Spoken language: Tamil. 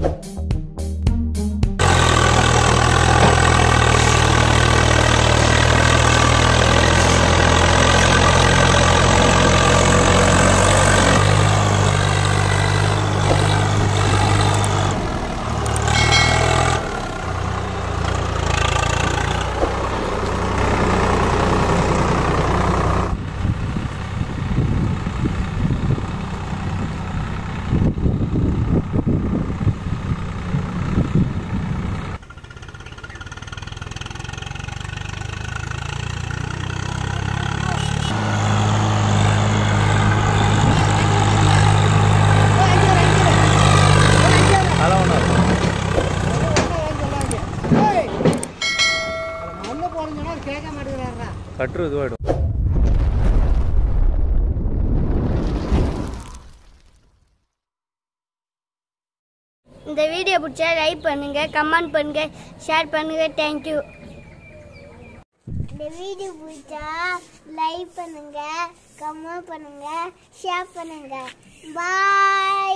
Bye. கட்டுரு இதுவாகிடும் இந்த வீடியோ பிடிச்சா லைக் பண்ணுங்க கமெண்ட் பண்ணுங்க ஷேர் பண்ணுங்க. தேங்க்யூ இந்த வீடியோ பிடிச்சா லைக் பண்ணுங்க கமெண்ட் பண்ணுங்க ஷேர் பண்ணுங்க. பாய்